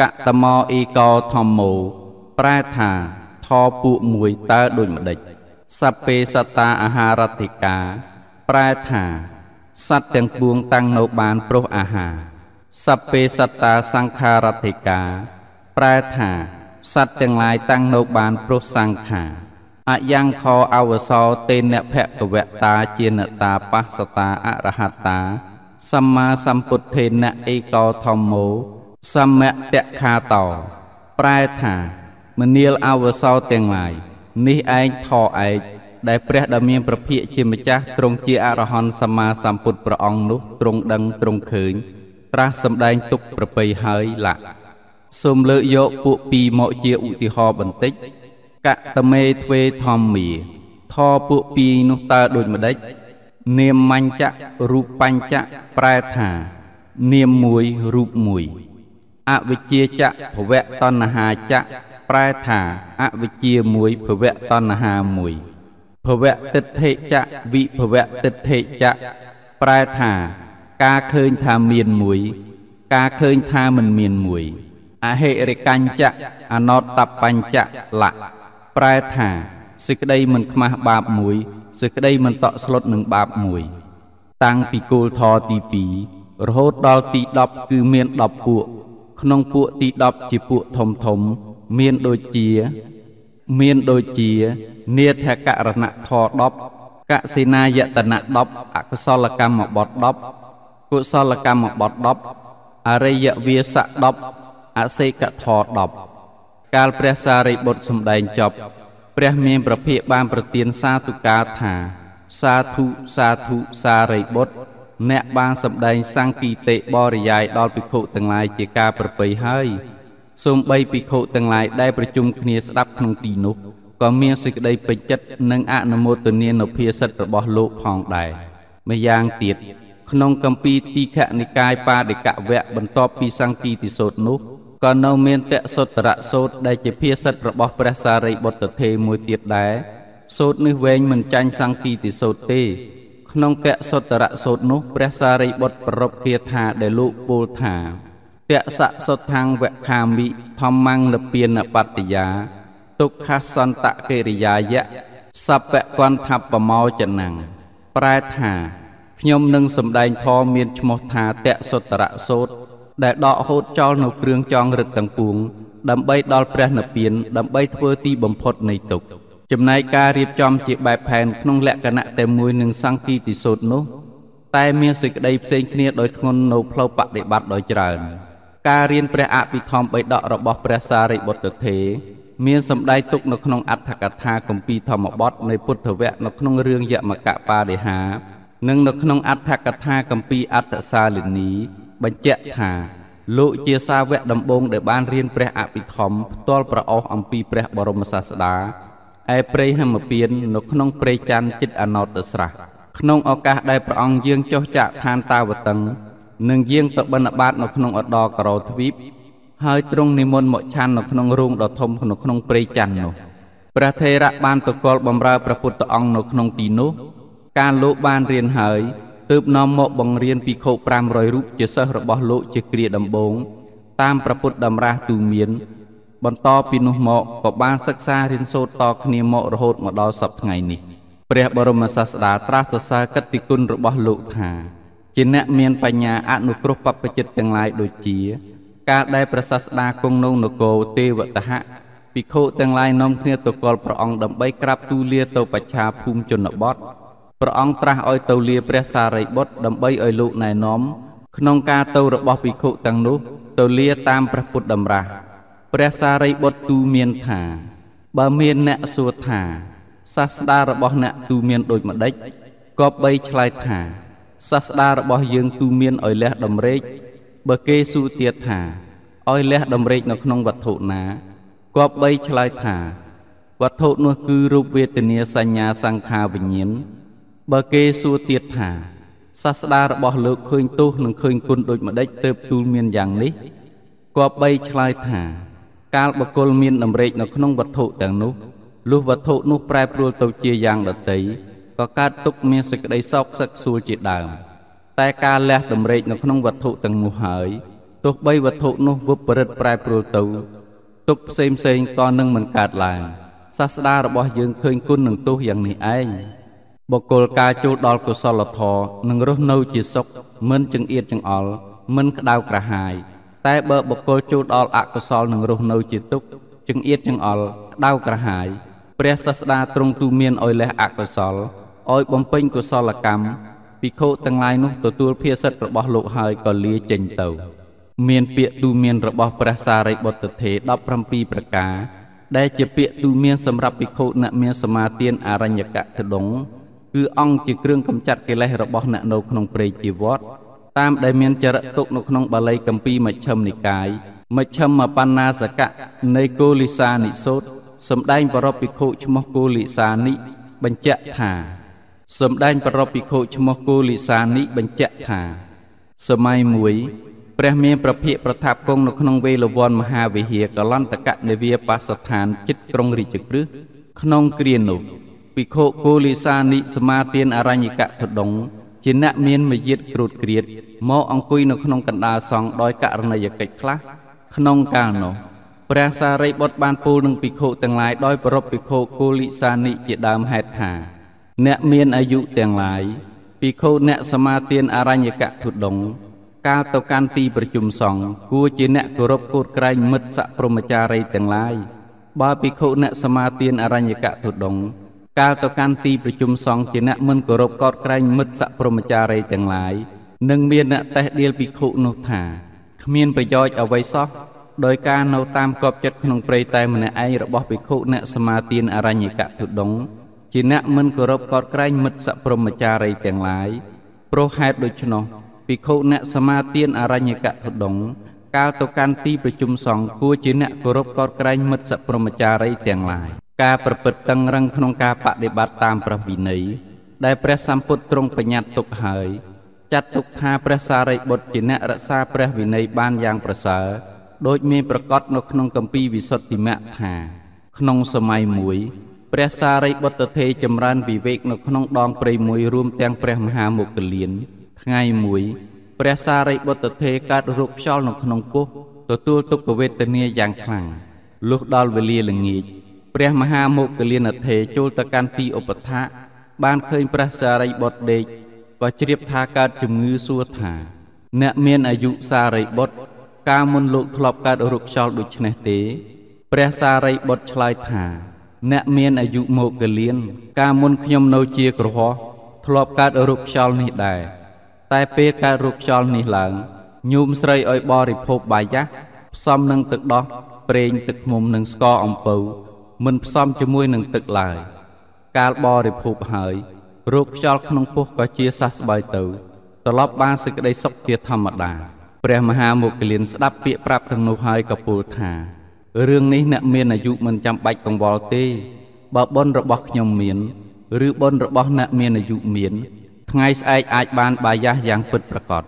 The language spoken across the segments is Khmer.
កតមអ៊ីកោធម្មោប្រែថាថពួកមួយតើដូចម្ដេចសពេសតាអាហារតិកាប្រែថាសត្វទាំងពួងតាំងនៅបានប្រុសអាហារសពេសតាសង្ខារតិកាប្រែថាសត្វទាំងឡាយតាំងនៅបានប្រុសសង្ខាអយ៉ាងខអវសោតេនភគវតាជានតាបស្សតាអរហតាសម្មាសម្ពុទ្ធេនអេកោធម្មោ សមតខាតោប្រែថាមនាលអវសោទាំងឡាយនេះឯងថឯកដែលព្រះដ៏មានប្រភិយជាម្ចាស់ទ្រង់ជាអរហន្តសម្មាសម្ពុទ្ធព្រះអង្គនោះទ្រង់ដឹងទ្រង់ឃើញត្រាស់សម្ដែងទុកប្រពៃហើយលៈសូមលើកយកពួកពីរមកជាឧទាហរណ៍បន្តិចកតមេទ្វេធម្មាថពួកពីរនោះតើដូចម្ដេចនាមមញ្ចៈរូបបញ្ចៈប្រែថា នាមមួយរូបមួយ អវិជ្ជាចៈភវៈតណ្ហាចៈប្រែថាអវិជ្ជាមួយភវៈតណ្ហាមួយភវៈទិដ្ឋិចៈវិភវៈទិដ្ឋិចៈប្រែថា ការឃើញថាមានមួយ ការឃើញថាមិនមានមួយអហិរិកញ្ចៈអនតបញ្ចៈលៈប្រែថាសេចក្តីមិនខ្មាស់បាបមួយសេចក្តីមិនតក់ស្លុតនឹងបាបមួយ តាំងពីគោលធរទី2រហូតដល់ទី10គឺមាន10ពួក ក្នុងពួកទី10ជាពួកធំធំ មានដូចជា មានដូចជា នេធករណធ10កសិនាយតនៈ10អកុសលកម្មបត10កុសលកម្មបត10អរិយវាសៈ10អសេកធ10កាលព្រះសារីបុត្រសម្ដែងចប់ព្រះមានប្រភិបានប្រទានសាទុកាថា សាធុសាធុសារីបុត្រ អ្នកបានសម្ដែងសង្កីតិបរិយាយដល់ភិក្ខុទាំងឡាយជាការប្រពៃហើយសូម្បីភិក្ខុទាំងឡាយដែលប្រជុំគ្នាស្ដាប់ក្នុងទីនោះក៏មានសេចក្តីពេញចិត្តនិងអនុមោទនានៅភាសិទ្ធរបស់លោកផងដែរម្យ៉ាងទៀតក្នុងកម្ពីទីខនិកាយបាដិកវៈបន្ទាប់ពីសង្កីតិសោតនោះក៏នៅមានតសុត្តរសោតដែលជាភាសិទ្ធរបស់ព្រះសារីបុត្រទេមួយទៀតដែរសូតនេះវែងមិនចាញ់សង្កីតិសោតទេ ក្នុងតសុត្តរសោតនោះព្រះសារីបុត្រប្រពគាថាដែលលោកពោលថាតសៈសុទ្ធាងវខាមិធម្មងលពានបត្តយាទុក្ខសន្តកិរិយាយៈសពកន្ធបមោចនំប្រែថាខ្ញុំនឹងសម្ដែងធម៌មានឈ្មោះថាតសុត្តរសោតដែលដកហូតចោលនៅគ្រឿងចងរឹតទាំងពួង ដើម្បីដល់ព្រះនិព្វានដើម្បីធ្វើទីបំផុតនៃទុក្ខ ចំណែកការរៀបចំជាបែបផែនក្នុងលក្ខណៈតែមួយនឹងសង្កីតិសូតនោះ តែមានសេចក្តីផ្សេងគ្នាដោយធ្ងន់នៅផ្លូវបដិបត្តិដោយច្រើន ការរៀនព្រះអភិធម្មបិដករបស់ព្រះសារីបុត្រទេមានសម្ដែងទុកនៅក្នុងអត្ថកថាគម្ពីរធម្មបទនៃពុទ្ធវគ្គនៅក្នុងរឿងយមកបរិហានិងនៅក្នុងអត្ថកថាគម្ពីរអត្តសាលិនី បញ្ជាក់ថាលោកជាសាវកដំបងដែលបានរៀនព្រះអភិធម្មផ្ទាល់ប្រអស់អំពីព្រះបរមសាស្តា ឯព្រៃហមពៀននៅក្នុងព្រៃច័ន្ទចិត្តអណតស្រះក្នុងឱកាសដែលព្រះអង្គយាងចុះចាកឋានតាវតឹងនិងយាងទៅបិណ្ឌបាតនៅក្នុងអដរករោទ្វីបហើយទ្រង់និមន្តមកឆាន់នៅក្នុងរូងដ៏ធំនៅក្នុងព្រៃច័ន្ទនោះព្រះថេរៈបានប្រកល់បំរើព្រះពុទ្ធអង្គនៅក្នុងទីនោះ ការលោកបានរៀនហើយទើបនាំមកបង្រៀនភិក្ខុ500រូបជាសិស្សរបស់លោកជាគ្រាដំបូងតាមប្រពុតតម្រាស់ទូមាន បន្តពីនោះមកក៏បានសិក្សារៀនសូត្រតគ្នាមករហូតមកដល់សប្តាហ៍ថ្ងៃនេះព្រះបរមសាស្តាត្រាស់សរសើរកិត្តិគុណរបស់លោកថាជាអ្នកមានបញ្ញាអនុគ្រោះបព្វជិតទាំងឡាយដូចជា ការដែលព្រះសាស្តាគង់នៅនគរទេវតហៈភិក្ខុទាំងឡាយនាំគ្នាទៅកល់ព្រះអង្គដើម្បីក្រាបទូលាទៅបច្ឆាភូមិជនបទព្រះអង្គត្រាស់ឲ្យទៅលាព្រះសារីបុត្រដើម្បីឲ្យលោកណែនាំក្នុងការទៅរបស់ភិក្ខុទាំងនោះ ទៅលាតាមព្រះពុទ្ធតម្រាស់ ព្រះសារីបុត្រទូមានថា បើមានអ្នកសួរថាសាស្តារបស់អ្នកទូមានដូចម្ដេចក៏បីឆ្លើយថា សាស្តារបស់យើងទូមានឲ្យលះដំរេកបើគេសួរទៀតថាឲ្យលះដំរេកនៅក្នុងវត្ថុណាក៏បីឆ្លើយថាវត្ថុនោះគឺរូបវេទនាសញ្ញាសង្ខារវិញ្ញាណបើគេសួរទៀតថា សាស្តារបស់លោកឃើញទោសនិងឃើញគុណដូចម្ដេចទើបទូលមានយ៉ាងនេះគប្បីឆ្លើយថា កាលបកុលមានតម្រេកនៅក្នុងវត្ថុទាំងនោះលុះវត្ថុនោះប្រែប្រួលទៅជាយ៉ាងដតីក៏កើតទុកមានសេចក្តីសោកសឹកសួលជាដើម តែការលះតម្រេកនៅក្នុងវត្ថុទាំងនោះហើយទោះបីវត្ថុនោះវឹបបរិទ្ធប្រែប្រួលទៅទុកផ្សេងផ្សេងក៏នឹងមិនកើតឡើងសាស្តារបស់យើងឃើញគុណនឹងទោសយ៉ាងនេះឯងបុគ្គលការចូលដល់កុសលធម៌នឹងរស់នៅជាសុខមិនចង្អៀតចង្អល់មិនក្តៅក្រហាយ តែបើបុគ្គលចូលដល់អកុសលនឹងរស់នៅជាទុក្ខចង្អៀតចង្អល់ក្តៅក្រហាយព្រះសាស្តាទ្រង់ទូមានឲ្យលះអកុសលឲ្យបំពេញកុសលកម្មភិក្ខុទាំងឡាយនោះទទួលភាសិទ្ធរបស់លោកហើយក៏លាចេញទៅ មានពាក្យទូមានរបស់ព្រះសារីបុត្រទេ17ប្រការ ដែលជាពាក្យទូមានសម្រាប់ភិក្ខុអ្នកមានសមាទានអរញ្ញកៈទដងគឺអង្គជាគ្រឿងកម្ចាត់កិលេសរបស់អ្នកនៅក្នុងព្រៃជីវ័ត តាមដែលមានចរិតទុកនៅក្នុងបាលីកម្ពីមជ្ឈិមនិកាយមជ្ឈិមបណ្ណាសកៈនៃគោលិសានិសូតសម្ដែងបរិភិក្ខុឈ្មោះគោលិសានិបញ្ជាក់ថាសម្ដែងបរិភិក្ខុឈ្មោះគោលិសានិបញ្ជាក់ថា សម័យមួយព្រះមានប្រភិកប្រថាប់គង់នៅក្នុងវេលវ័នមហាវិហារកលន្តកនិវាបសដ្ឋានចិត្តក្រុងរាជក្រឹសក្នុងគ្រានោះភិក្ខុគោលិសានិសមាទានអរញ្ញកធដង ជាអ្នកមានមយាទគ្រូតគ្រៀតមកអង្គុយនៅក្នុងកណ្ដាលសង្ឃដោយករណីយកិច្ចខ្លះក្នុងកាលនោះព្រះសារីបុត្របានពូលនឹងភិក្ខុទាំងឡាយដោយប្រពភិក្ខុគោលិសានិជាដើមហេតុថា អ្នកមានអាយុទាំងឡាយភិក្ខុអ្នកសមាទានអរញ្ញកធុដងកាលទៅកាន់ទីប្រជុំសង្ឃគួរជាអ្នកគោរពគោតក្រែងមិត្តសព្រមចារីទាំងឡាយបើភិក្ខុអ្នកសមាទានអរញ្ញកធុដង កាលទៅកាន់ទីប្រជុំសង្ឃជាអ្នកមិនគោរពកោតក្រែងមិត្តសព្រមចារីទាំងឡាយនឹងមានអ្នកតេះដៀលភិក្ខុនោះថាគ្មានប្រយោជន៍អ្វីសោះដោយការនៅតាមកប់ចិត្តក្នុងព្រៃតែម្នាក់ឯងរបស់ភិក្ខុអ្នកសមាទានអរញ្ញកទុដងជាអ្នកមិនគោរពកោតក្រែងមិត្តសព្រមចារីទាំងឡាយព្រោះហេតុដូច្នោះភិក្ខុអ្នកសមាទានអរញ្ញកទុដងកាលទៅកាន់ទីប្រជុំសង្ឃគួរជាអ្នកគោរពកោតក្រែងមិត្តសព្រមចារីទាំងឡាយ ការប្រព្រឹត្តតឹងរឹងក្នុងការបដិបត្តិតាមព្រះវិន័យដែលព្រះសម្ពុទ្ធទ្រង់បញ្ញត្តិទុកហើយចាត់ទុកថាព្រះសារីបុត្រជាអ្នករក្សាព្រះវិន័យបានយ៉ាងប្រសើរដោយមានប្រកាសនៅក្នុងគម្ពីរវិសុទ្ធិមៈថាក្នុងសម័យមួយព្រះសារីបុត្រទេចម្រើនវិវេកនៅក្នុងដងព្រៃមួយរួមទាំងព្រះមហាមុគលាន ថ្ងៃមួយព្រះសារីបុត្រទេកើតរោគខ្យល់នៅក្នុងពោះទទួលទុក្ខវេទនាយ៉ាងខ្លាំងលុះដល់វេលាល្ងាច ព្រះមហាមុគលានទេចូលទៅកាន់ទីឧបថាបានឃើញព្រះសារីបុត្រដេកក៏ជ្រាបថាកើតជំងឺសួរថា អ្នកមានអាយុសារីបុត្រកាលមុនលោកធ្លាប់កើតរោគខ្យល់ដូច្នេះទេ ព្រះសារីបុត្រឆ្លើយថា អ្នកមានអាយុមកកលៀនកាលមុនខ្ញុំនៅជាក្រហោះធ្លាប់កើតរោគខ្យល់នេះដែរតែពេលកើតរោគខ្យល់នេះឡើងញោមស្រីឲ្យបរិភោគបាយយ៉ាស់ផ្សំនឹងទឹកដោះប្រេងទឹកឃ្មុំនិងស្ករអំពៅ មិនផ្សំជាមួយនឹងទឹកឡើយកាលបរិភោគហើយរោគខ្យល់ក្នុងពោះក៏ជាសះស្បើយទៅត្រឡប់បានសេចក្តីសុខជាធម្មតាព្រះមហាមុគលានស្ដាប់ពាក្យប្រាប់ទាំងនោះហើយក៏ពោលថារឿងនេះអ្នកមានអាយុមិនចាំបាច់កង្វល់ទេបើបុណ្យរបស់ខ្ញុំមាន ឬបុណ្យរបស់អ្នកមានអាយុមាន ថ្ងៃស្អែកអាចបានបាយាសយ៉ាងពិតប្រាកដ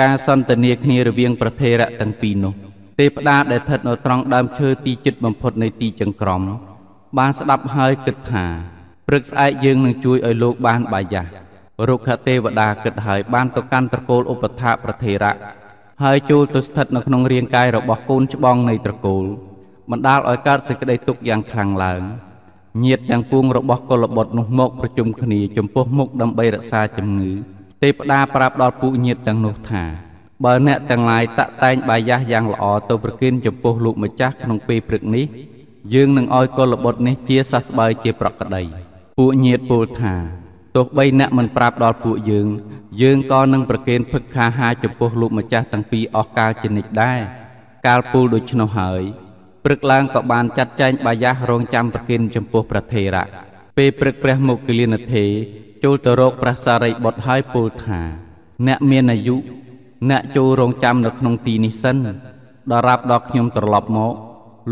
ការសន្ទនាគ្នារវាងប្រធេរៈទាំងពីរនោះទេពតាដែលស្ថិតនៅត្រង់ដើមឈើទីជិតបំផុតនៃទីចង្ក្រម បានស្ដាប់ហើយគិតថាព្រឹកស្អែកយើងនឹងជួយឲ្យលោកបានបាយាសរុក្ខទេវតាគិតហើយបានទៅកាន់ត្រកូលឧបថាប្រធេរៈហើយចូលទៅស្ថិតនៅក្នុងរាងកាយរបស់កូនច្បងនៃត្រកូលបណ្ដាលឲ្យកើតសេចក្តីទុក្ខយ៉ាងខ្លាំងឡើងញាតទាំងពួងរបស់កុលបុត្រនោះមកប្រជុំគ្នាចំពោះមុខដើម្បីរក្សាជំងឺទេពតាប្រាប់ដល់ពួកញាតទាំងនោះថាបើអ្នកទាំងឡាយតាក់តែងបាយាសយ៉ាងល្អទៅប្រគិនចំពោះលោកម្ចាស់ក្នុងពេលព្រឹកនេះ យើងនឹងឲ្យកុលបុត្រនេះជាសះស្បើយជាប្រក្តីពួកញាតពោលថាទោះបីអ្នកមិនប្រាប់ដល់ពួកយើង យើងក៏នឹងប្រគេនភឹកខាហាចំពោះលោកម្ចាស់ទាំងពីរអស់កាលជានិច្ចដែរកាលពូលដូច្នោះហើយព្រឹកឡើងក៏បានចាត់ចែងបាយាសរងចាំប្រគេនចំពោះព្រះថេរៈពេលព្រឹកព្រះមុគលានធេចូលទៅរកព្រះសារីបុត្រហើយពោលថា អ្នកមានអាយុអ្នកចូលរងចាំនៅក្នុងទីនេះសិនដល់រាប់ដល់ខ្ញុំត្រឡប់មក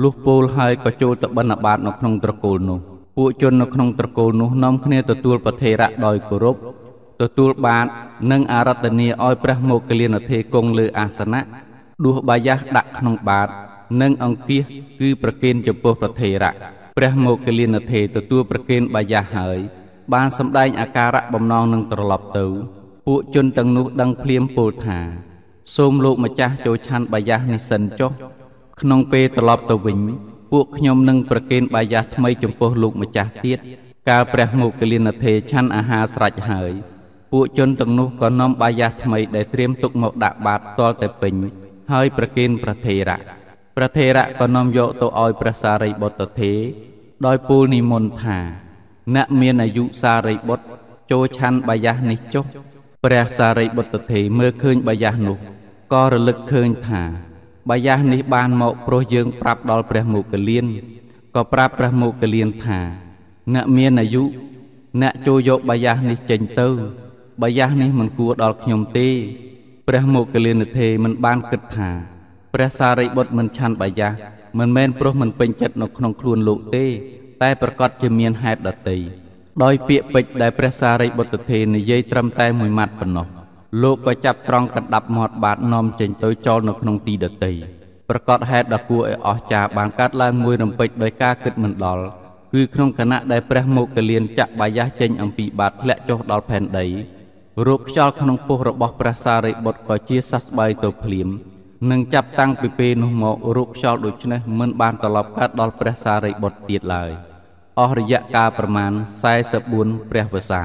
លុះពោលហើយក៏ចូលទៅបិណ្ឌបាតនៅក្នុងត្រកូលនោះពួកជននៅក្នុងត្រកូលនោះនាំគ្នាទទួលប្រធេរៈដោយគោរពទទួលបាតនិងអារតនាឲ្យព្រះមោគលានធេគង់លើអាសនៈដួសបាយាសដាក់ក្នុងបាត និងអង្គាសគឺប្រគេនចំពោះប្រធេរៈព្រះមោគលានធេទទួលប្រគេនបាយាសហើយ បានសម្ដែងអាការៈបំណងនឹងត្រឡប់ទៅ ពួកជនទាំងនោះដឹងភ្លាមពោលថា សូមលោកម្ចាស់ចូលឆាន់បាយាសនេះសិនចុះ ក្នុងពេលត្រឡប់ទៅវិញពួកខ្ញុំនឹងប្រគេនបាយាសថ្មីចំពោះលោកម្ចាស់ទៀតកាលព្រះមុគលានធេឆាន់អាហារស្រេចហើយពួកជនទាំងនោះក៏នាំបាយាសថ្មីដែលត្រៀមទុកមកដាក់បាតទាល់តែពេញហើយប្រគេនព្រះថេរៈព្រះថេរៈក៏នាំយកទៅឲ្យព្រះសារីបុត្រទេដោយពូលនិមន្តថាអ្នកមានអាយុសារីបុត្រចូលឆាន់បាយាសនេះចុះព្រះសារីបុត្រទេមើលឃើញបាយាសនោះក៏រលឹកឃើញថា បាយាសនេះបានមកព្រោះយើងប្រាប់ដល់ព្រះមុគលានក៏ប្រាប់ព្រះមុគលានថា អ្នកមានអាយុអ្នកចូលយកបាយាសនេះចេញទៅ បាយាសនេះមិនគួរដល់ខ្ញុំទេព្រះមុគលានទេមិនបានគិតថាព្រះសារីបុត្រមិនឆាន់បាយាសមិនមែនព្រោះមិនពេញចិត្តនៅក្នុងខ្លួនលោកទេ តែប្រកាសជាមានហេតុដតីដោយពាក្យពេចន៍ដែលព្រះសារីបុត្រទេនិយាយត្រឹមតែមួយម៉ាត់ប៉ុណ្ណោះ លោកក៏ចាប់ត្រង់កណ្ដាប់មាត់បាតនាំចេញទៅចោលនៅក្នុងទីដតីប្រកាសហេតុដ៏គួរឲ្យអស្ចារ្យបានកាត់ឡើងមួយរំពេចដោយការគិតមិនដល់គឺក្នុងគណៈដែលព្រះមុគលានចាក់បាយាសចេញអំពីបាតធ្លាក់ចុះដល់ផែនដីរោគខ្យល់ក្នុងពោះរបស់ព្រះសារីបុត្រក៏ជាសះស្បើយទៅភ្លាមនឹងចាប់តាំងពីពេលនោះមករោគខ្យល់ដូចនេះមិនបានត្រឡប់កើតដល់ព្រះសារីបុត្រទៀតឡើយអស់រយៈកាលប្រមាណ44ព្រះវស្សា